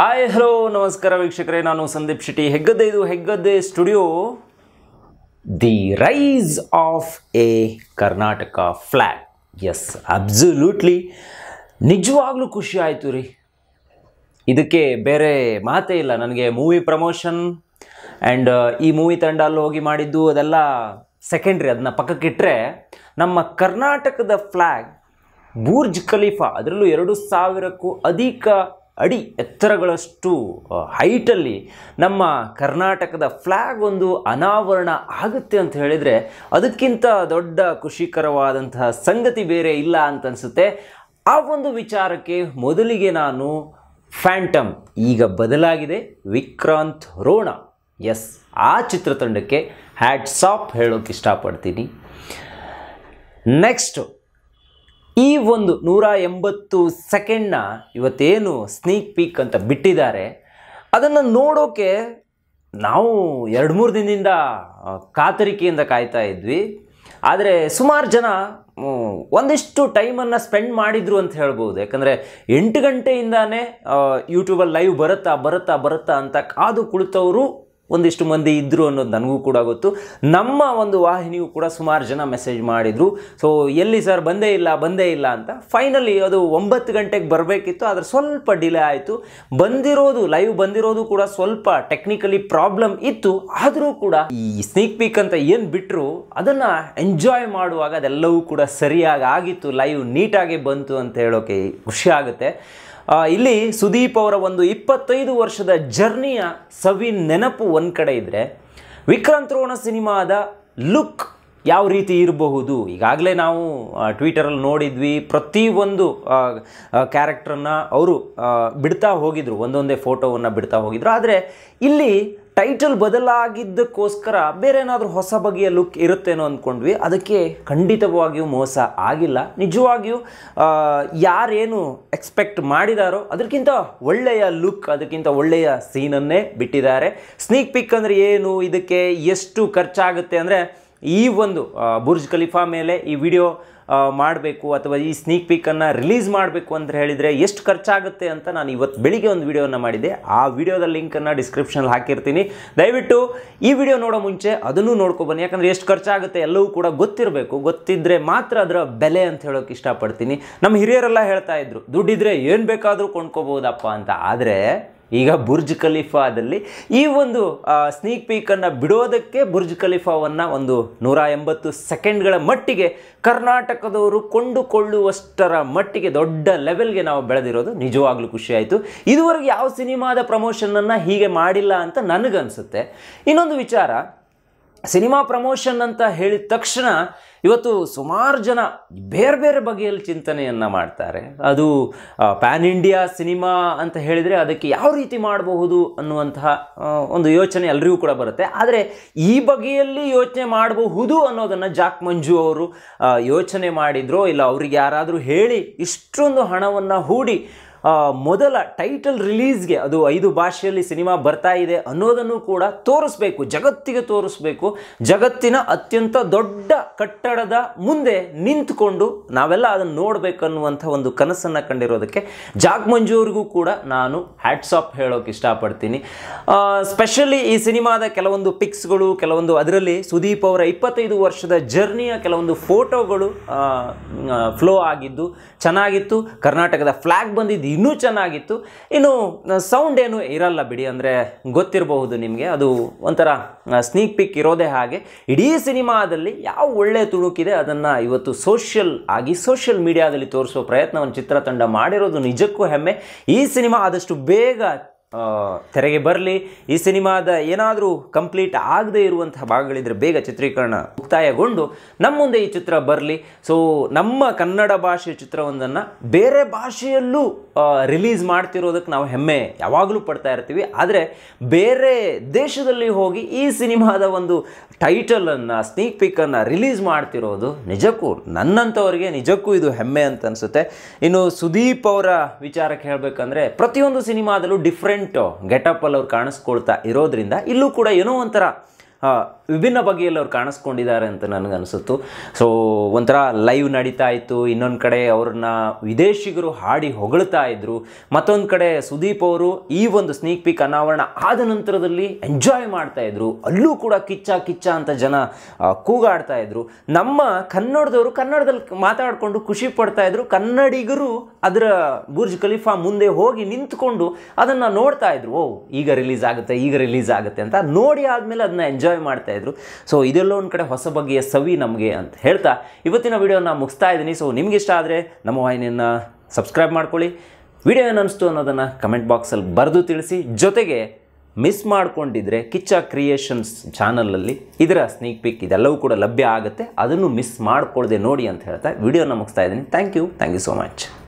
Hi, hello, ನಮಸ್ಕಾರ ವೀಕ್ಷಕರೇ. ನಾನು ಸಂದೀಪ್ ಶೆಟ್ಟಿ. ಹೆಗ್ಗದ್ದೆ ಇದು? Heggadde studio the rise of a Karnataka flag yes, absolutely. ನಿಜವಾಗ್ಲೂ ಖುಷಿ ಆಯಿತು ರೀ. ಇದಕ್ಕೆ ಬೇರೆ ಮಾತೇ ಇಲ್ಲ. ನನಗೆ ಮೂವಿ ಪ್ರಮೋಷನ್ ಆ್ಯಂಡ್ ಈ ಮೂವಿ ತಂಡ ಅಲ್ಲಿ ಹೋಗಿ ಮಾಡಿದ್ದು ಅದೆಲ್ಲ ಸೆಕೆಂಡ್ರಿ ಅದನ್ನ ಪಕ್ಕಕ್ಕಿಟ್ಟರೆ ನಮ್ಮ ಕರ್ನಾಟಕದ ಫ್ಲ್ಯಾಗ್ ಬೂರ್ಜ್ ಖಲೀಫಾ. ಅದರಲ್ಲೂ ಎರಡು ಸಾವಿರಕ್ಕೂ ಅಧಿಕ ಅಡಿ ಎತ್ತರಗಳಷ್ಟು ಹೈಟಲ್ಲಿ ನಮ್ಮ ಕರ್ನಾಟಕದ ಫ್ಲ್ಯಾಗ್ ಒಂದು ಅನಾವರಣ ಆಗುತ್ತೆ ಅಂತ ಹೇಳಿದರೆ ಅದಕ್ಕಿಂತ ದೊಡ್ಡ ಖುಷಿಕರವಾದಂತಹ ಸಂಗತಿ ಬೇರೆ ಇಲ್ಲ ಅಂತ ಅನಿಸುತ್ತೆ. ಆ ಒಂದು ವಿಚಾರಕ್ಕೆ ಮೊದಲಿಗೆ ನಾನು ಫ್ಯಾಂಟಮ್ ಈಗ ಬದಲಾಗಿದೆ. ವಿಕ್ರಾಂತ್ ರೋಣ. ಎಸ್ ಆ ಚಿತ್ರತಂಡಕ್ಕೆ ಹ್ಯಾಟ್ಸ್ ಆಫ್ ಹೇಳೋಕೆ ಇಷ್ಟಪಡ್ತೀನಿ. ನೆಕ್ಸ್ಟು ಈ ಒಂದು ನೂರ ಎಂಬತ್ತು ಸೆಕೆಂಡ್ನ ಇವತ್ತೇನು ಸ್ನೀಕ್ ಪೀಕ್ ಅಂತ ಬಿಟ್ಟಿದ್ದಾರೆ. ಅದನ್ನು ನೋಡೋಕೆ ನಾವು ಎರಡು ಮೂರು ದಿನದಿಂದ ಕಾತರಿಕೆಯಿಂದ ಕಾಯ್ತಾ ಇದ್ವಿ. ಆದರೆ ಸುಮಾರು ಜನ ಒಂದಿಷ್ಟು ಟೈಮನ್ನು ಸ್ಪೆಂಡ್ ಮಾಡಿದ್ರು ಅಂತ ಹೇಳ್ಬೋದು. ಯಾಕಂದರೆ ಎಂಟು ಗಂಟೆಯಿಂದಾನೇ ಯೂಟ್ಯೂಬಲ್ಲಿ ಲೈವ್ ಬರುತ್ತಾ ಬರುತ್ತಾ ಬರುತ್ತಾ ಅಂತ ಕಾದು ಕುಳಿತವರು ಒಂದಿಷ್ಟು ಮಂದಿ ಇದ್ದರು ಅನ್ನೋದು ನನಗೂ ಕೂಡ ಗೊತ್ತು. ನಮ್ಮ ಒಂದು ವಾಹಿನಿಯೂ ಕೂಡ ಸುಮಾರು ಜನ ಮೆಸೇಜ್ ಮಾಡಿದರು. ಸೊ ಎಲ್ಲಿ ಸರ್ ಬಂದೇ ಇಲ್ಲ ಬಂದೇ ಇಲ್ಲ ಅಂತ. ಫೈನಲಿ ಅದು ಒಂಬತ್ತು ಗಂಟೆಗೆ ಬರಬೇಕಿತ್ತು, ಆದರೆ ಸ್ವಲ್ಪ ಡಿಲೇ ಆಯಿತು. ಬಂದಿರೋದು ಲೈವ್ ಬಂದಿರೋದು ಕೂಡ ಸ್ವಲ್ಪ ಟೆಕ್ನಿಕಲಿ ಪ್ರಾಬ್ಲಮ್ ಇತ್ತು. ಆದರೂ ಕೂಡ ಈ ಸ್ನೀಕ್ ಪೀಕ್ ಅಂತ ಏನು ಬಿಟ್ಟರು ಅದನ್ನು ಎಂಜಾಯ್ ಮಾಡುವಾಗ ಅದೆಲ್ಲವೂ ಕೂಡ ಸರಿಯಾಗಿ ಆಗಿತ್ತು ಲೈವ್ ನೀಟಾಗಿ ಬಂತು ಅಂತ ಹೇಳೋಕೆ ಖುಷಿ ಆಗುತ್ತೆ. ಇಲ್ಲಿ ಸುದೀಪ್ ಅವರ ಒಂದು ಇಪ್ಪತ್ತೈದು ವರ್ಷದ ಜರ್ನಿಯ ಸವಿ ನೆನಪು ಒಂದು ಕಡೆ ಇದ್ದರೆ ವಿಕ್ರಾಂತ್ ರೋಣ ಸಿನಿಮಾದ ಲುಕ್ ಯಾವ ರೀತಿ ಇರಬಹುದು? ಈಗಾಗಲೇ ನಾವು ಟ್ವಿಟರಲ್ಲಿ ನೋಡಿದ್ವಿ ಪ್ರತಿಯೊಂದು ಕ್ಯಾರೆಕ್ಟ್ರನ್ನು ಅವರು ಬಿಡ್ತಾ ಹೋಗಿದ್ರು, ಒಂದೊಂದೇ ಫೋಟೋವನ್ನು ಬಿಡ್ತಾ ಹೋಗಿದ್ರು. ಆದರೆ ಇಲ್ಲಿ ಟೈಟಲ್ ಬದಲಾಗಿದ್ದಕ್ಕೋಸ್ಕರ ಬೇರೆ ಏನಾದರೂ ಹೊಸ ಬಗೆಯ ಲುಕ್ ಇರುತ್ತೇನೋ ಅಂದ್ಕೊಂಡ್ವಿ ಅದಕ್ಕೆ ಖಂಡಿತವಾಗಿಯೂ ಮೋಸ ಆಗಿಲ್ಲ. ನಿಜವಾಗಿಯೂ ಯಾರೇನು ಎಕ್ಸ್ಪೆಕ್ಟ್ ಮಾಡಿದಾರೋ ಅದಕ್ಕಿಂತ ಒಳ್ಳೆಯ ಲುಕ್ ಅದಕ್ಕಿಂತ ಒಳ್ಳೆಯ ಸೀನನ್ನೇ ಬಿಟ್ಟಿದ್ದಾರೆ. ಸ್ನೀಕ್ ಪಿಕ್ ಅಂದರೆ ಏನು, ಇದಕ್ಕೆ ಎಷ್ಟು ಖರ್ಚಾಗುತ್ತೆ ಅಂದರೆ ಈ ಒಂದು ಬುರ್ಜ್ ಖಲೀಫಾ ಮೇಲೆ ಈ ವಿಡಿಯೋ ಮಾಡಬೇಕು ಅಥವಾ ಈ ಸ್ನೀಕ್ ಪೀಕನ್ನು ರಿಲೀಸ್ ಮಾಡಬೇಕು ಅಂತ ಹೇಳಿದರೆ ಎಷ್ಟು ಖರ್ಚಾಗುತ್ತೆ ಅಂತ ನಾನು ಇವತ್ತು ಬೆಳಿಗ್ಗೆ ಒಂದು ವಿಡಿಯೋನ ಮಾಡಿದೆ ಆ ವಿಡಿಯೋದ ಲಿಂಕನ್ನು ಡಿಸ್ಕ್ರಿಪ್ಷನಲ್ಲಿ ಹಾಕಿರ್ತೀನಿ. ದಯವಿಟ್ಟು ಈ ವಿಡಿಯೋ ನೋಡೋ ಮುಂಚೆ ಅದನ್ನು ನೋಡ್ಕೊಬನ್ನಿ ಯಾಕಂದರೆ ಎಷ್ಟು ಖರ್ಚಾಗುತ್ತೆ ಎಲ್ಲವೂ ಕೂಡ ಗೊತ್ತಿರಬೇಕು. ಗೊತ್ತಿದ್ದರೆ ಮಾತ್ರ ಅದರ ಬೆಲೆ ಅಂತ ಹೇಳೋಕೆ ಇಷ್ಟಪಡ್ತೀನಿ. ನಮ್ಮ ಹಿರಿಯರೆಲ್ಲ ಹೇಳ್ತಾ ಇದ್ರು, ದುಡ್ಡಿದ್ರೆ ಏನು ಬೇಕಾದರೂ ಕೊಂಡ್ಕೋಬೋದಪ್ಪ ಅಂತ. ಆದರೆ ಈಗ ಬುರ್ಜ್ ಖಲೀಫಾದಲ್ಲಿ ಈ ಒಂದು ಸ್ನೀಕ್ ಪೀಕನ್ನು ಬಿಡೋದಕ್ಕೆ ಬುರ್ಜ್ ಖಲೀಫಾವನ್ನು ಒಂದು ನೂರ ಎಂಬತ್ತು ಸೆಕೆಂಡ್ಗಳ ಮಟ್ಟಿಗೆ ಕರ್ನಾಟಕದವರು ಕೊಂಡುಕೊಳ್ಳುವಷ್ಟರ ಮಟ್ಟಿಗೆ ದೊಡ್ಡ ಲೆವೆಲ್ಗೆ ನಾವು ಬೆಳೆದಿರೋದು. ನಿಜವಾಗ್ಲೂ ಖುಷಿಯಾಯಿತು ಇದುವರೆಗೆ ಯಾವ ಸಿನಿಮಾದ ಪ್ರಮೋಷನನ್ನು ಹೀಗೆ ಮಾಡಿಲ್ಲ ಅಂತ ನನಗನ್ಸುತ್ತೆ. ಇನ್ನೊಂದು ವಿಚಾರ ಸಿನಿಮಾ ಪ್ರಮೋಷನ್ ಅಂತ ಹೇಳಿದ ತಕ್ಷಣ ಇವತ್ತು ಸುಮಾರು ಜನ ಬೇರೆ ಬೇರೆ ಬಗೆಯಲ್ಲಿ ಚಿಂತನೆಯನ್ನು ಮಾಡ್ತಾರೆ. ಅದು ಪ್ಯಾನ್ ಇಂಡಿಯಾ ಸಿನಿಮಾ ಅಂತ ಹೇಳಿದರೆ ಅದಕ್ಕೆ ಯಾವ ರೀತಿ ಮಾಡಬಹುದು ಅನ್ನುವಂತಹ ಒಂದು ಯೋಚನೆ ಎಲ್ಲರಿಗೂ ಕೂಡ ಬರುತ್ತೆ. ಆದರೆ ಈ ಬಗೆಯಲ್ಲಿ ಯೋಚನೆ ಮಾಡಬಹುದು ಅನ್ನೋದನ್ನು ಜಾಕ್ ಮಂಜು ಅವರು ಯೋಚನೆ ಮಾಡಿದ್ರೋ ಇಲ್ಲ ಅವ್ರಿಗೆ ಯಾರಾದರೂ ಹೇಳಿ ಇಷ್ಟೊಂದು ಹಣವನ್ನು ಹೂಡಿ ಮೊದಲ ಟೈಟಲ್ ರಿಲೀಸ್ಗೆ ಅದು ಐದು ಭಾಷೆಯಲ್ಲಿ ಸಿನಿಮಾ ಬರ್ತಾ ಇದೆ ಅನ್ನೋದನ್ನು ಕೂಡ ತೋರಿಸ್ಬೇಕು, ಜಗತ್ತಿಗೆ ತೋರಿಸ್ಬೇಕು, ಜಗತ್ತಿನ ಅತ್ಯಂತ ದೊಡ್ಡ ಕಟ್ಟಡದ ಮುಂದೆ ನಿಂತ್ಕೊಂಡು ನಾವೆಲ್ಲ ಅದನ್ನು ನೋಡಬೇಕನ್ನುವಂಥ ಒಂದು ಕನಸನ್ನು ಕಂಡಿರೋದಕ್ಕೆ ಜಾಗ್ ಮಂಜೂರಿಗೂ ಕೂಡ ನಾನು ಹ್ಯಾಟ್ಸ್ ಆಫ್ ಹೇಳೋಕೆ ಇಷ್ಟಪಡ್ತೀನಿ. ಸ್ಪೆಷಲಿ ಈ ಸಿನಿಮಾದ ಕೆಲವೊಂದು ಪಿಕ್ಸ್ಗಳು ಕೆಲವೊಂದು ಅದರಲ್ಲಿ ಸುದೀಪ್ ಅವರ ಇಪ್ಪತ್ತೈದು ವರ್ಷದ ಜರ್ನಿಯ ಕೆಲವೊಂದು ಫೋಟೋಗಳು ಫ್ಲೋ ಆಗಿದ್ದು, ಚೆನ್ನಾಗಿತ್ತು. ಕರ್ನಾಟಕದ ಫ್ಲ್ಯಾಗ್ ಬಂದಿದ್ದು ಇನ್ನೂ ಚೆನ್ನಾಗಿತ್ತು. ಇನ್ನು ಸೌಂಡ್ ಏನು ಇರಲ್ಲ ಬಿಡಿ, ಅಂದರೆ ಗೊತ್ತಿರಬಹುದು ನಿಮಗೆ. ಅದು ಒಂಥರ ಸ್ನೀಕ್ ಪಿಕ್ ಇರೋದೇ ಹಾಗೆ. ಇಡೀ ಸಿನಿಮಾದಲ್ಲಿ ಯಾವ ಒಳ್ಳೆಯ ತುಣುಕಿದೆ ಅದನ್ನು ಇವತ್ತು ಸೋಷಿಯಲ್ ಆಗಿ ಸೋಷಿಯಲ್ ಮೀಡಿಯಾದಲ್ಲಿ ತೋರಿಸುವ ಪ್ರಯತ್ನವನ್ನು ಚಿತ್ರತಂಡ ಮಾಡಿರೋದು ನಿಜಕ್ಕೂ ಹೆಮ್ಮೆ. ಈ ಸಿನಿಮಾ ಆದಷ್ಟು ಬೇಗ ತೆರೆಗೆ ಬರಲಿ. ಈ ಸಿನಿಮಾದ ಏನಾದರೂ ಕಂಪ್ಲೀಟ್ ಆಗದೇ ಇರುವಂತಹ ಭಾಗಗಳಿದ್ರೆ ಬೇಗ ಚಿತ್ರೀಕರಣ ಮುಕ್ತಾಯಗೊಂಡು ನಮ್ಮ ಮುಂದೆ ಈ ಚಿತ್ರ ಬರಲಿ. ಸೊ ನಮ್ಮ ಕನ್ನಡ ಭಾಷೆಯ ಚಿತ್ರವೊಂದನ್ನು ಬೇರೆ ಭಾಷೆಯಲ್ಲೂ ರಿಲೀಸ್ ಮಾಡ್ತಿರೋದಕ್ಕೆ ನಾವು ಹೆಮ್ಮೆ ಯಾವಾಗಲೂ ಪಡ್ತಾ ಇರ್ತೀವಿ. ಆದರೆ ಬೇರೆ ದೇಶದಲ್ಲಿ ಹೋಗಿ ಈ ಸಿನಿಮಾದ ಒಂದು ಟೈಟಲನ್ನು ಸ್ನೀಕ್ ಪಿಕ್ಕನ್ನು ರಿಲೀಸ್ ಮಾಡ್ತಿರೋದು ನಿಜಕ್ಕೂ ನನ್ನಂಥವ್ರಿಗೆ ನಿಜಕ್ಕೂ ಇದು ಹೆಮ್ಮೆ ಅಂತ ಅನಿಸುತ್ತೆ. ಇನ್ನು ಸುದೀಪ್ ಅವರ ವಿಚಾರಕ್ಕೆ ಹೇಳಬೇಕಂದ್ರೆ ಪ್ರತಿಯೊಂದು ಸಿನಿಮಾದಲ್ಲೂ ಡಿಫ್ರೆಂಟ್ ಗೆಟಪ್ಪಲ್ಲಿ ಅವ್ರು ಕಾಣಿಸ್ಕೊಳ್ತಾ ಇರೋದ್ರಿಂದ ಇಲ್ಲೂ ಕೂಡ ಏನೋ ಒಂಥರ ವಿಭಿನ್ನ ಬಗೆಯಲ್ಲಿ ಅವ್ರು ಕಾಣಿಸ್ಕೊಂಡಿದ್ದಾರೆ ಅಂತ ನನಗನ್ಸುತ್ತು ಸೊ ಒಂಥರ ಲೈವ್ ನಡೀತಾ ಇತ್ತು. ಇನ್ನೊಂದು ಕಡೆ ಅವ್ರನ್ನ ವಿದೇಶಿಗರು ಹಾಡಿ ಹೊಗಳ್ತಾ ಇದ್ರು. ಮತ್ತೊಂದು ಕಡೆ ಸುದೀಪ್ ಅವರು ಈ ಒಂದು ಸ್ನೀಕ್ ಪೀಕ್ ಅನಾವರಣ ಆದ ನಂತರದಲ್ಲಿ ಎಂಜಾಯ್ ಮಾಡ್ತಾ ಇದ್ರು. ಅಲ್ಲೂ ಕೂಡ ಕಿಚ್ಚ ಕಿಚ್ಚ ಅಂತ ಜನ ಕೂಗಾಡ್ತಾ ಇದ್ರು. ನಮ್ಮ ಕನ್ನಡದವರು ಕನ್ನಡದಲ್ಲಿ ಮಾತಾಡಿಕೊಂಡು ಖುಷಿ ಪಡ್ತಾ ಇದ್ರು. ಕನ್ನಡಿಗರು ಅದರ ಬುರ್ಜ್ ಖಲೀಫಾ ಮುಂದೆ ಹೋಗಿ ನಿಂತ್ಕೊಂಡು ಅದನ್ನು ನೋಡ್ತಾ ಇದ್ರು. ಓ, ಈಗ ರಿಲೀಸ್ ಆಗುತ್ತೆ, ಈಗ ರಿಲೀಸ್ ಆಗುತ್ತೆ ಅಂತ ನೋಡಿ ಆದಮೇಲೆ ಅದನ್ನ ಎಂಜಾಯ್ ಮಾಡ್ತಾ ಇದ್ರು. ಸೊ ಇದೆಲ್ಲೋ ಒಂದು ಕಡೆ ಹೊಸ ಬಗೆಯ ಸವಿ ನಮಗೆ ಅಂತ ಹೇಳ್ತಾ ಇವತ್ತಿನ ವಿಡಿಯೋನ ಮುಗಿಸ್ತಾ ಇದ್ದೀನಿ. ಸೊ ನಿಮ್ಗೆ ಇಷ್ಟ ಆದರೆ ನಮ್ಮ ವಾಹಿನಿಯನ್ನು ಸಬ್ಸ್ಕ್ರೈಬ್ ಮಾಡ್ಕೊಳ್ಳಿ. ವಿಡಿಯೋ ಏನಿಸ್ತು ಅನ್ನೋದನ್ನು ಕಮೆಂಟ್ ಬಾಕ್ಸಲ್ಲಿ ಬರೆದು ತಿಳಿಸಿ. ಜೊತೆಗೆ ಮಿಸ್ ಮಾಡ್ಕೊಂಡಿದ್ರೆ ಕಿಚ್ಚ ಕ್ರಿಯೇಷನ್ಸ್ ಚಾನಲಲ್ಲಿ ಇದರ ಸ್ನೀಕ್ ಪಿಕ್ ಇದೆಲ್ಲವೂ ಕೂಡ ಲಭ್ಯ ಆಗುತ್ತೆ. ಅದನ್ನು ಮಿಸ್ ಮಾಡ್ಕೊಳ್ಳದೆ ನೋಡಿ ಅಂತ ಹೇಳ್ತಾ ವಿಡಿಯೋನ ಮುಗಿಸ್ತಾ ಇದ್ದೀನಿ. Thank you thank you so much